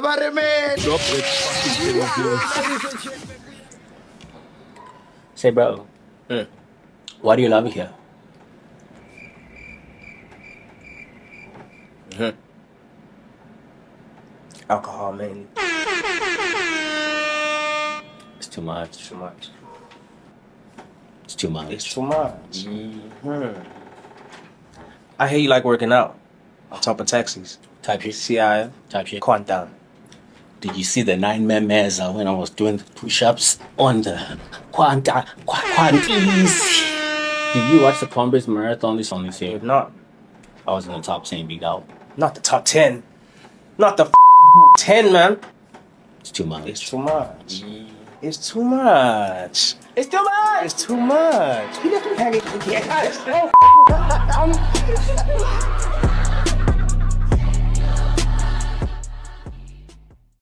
Habari Drop it. Fucking thing of yours. Say, bro, Mm. why do you love it here? Alcohol, man. It's too much. Too much. It's too much. It's too much. Hmm. I hear you like working out. On top of taxis. Type shit. CIF. Type shit. Quantum. Did you see the nine man mesa uh, when I was doing the push ups on the quanta qua- quanties? Did you watch the Palm Marathon this on this year? If not, I was in the top 10 big out. not the top 10. Not the f- 10, man. It's too much. It's too much. It's too much. It's too much. It's too much.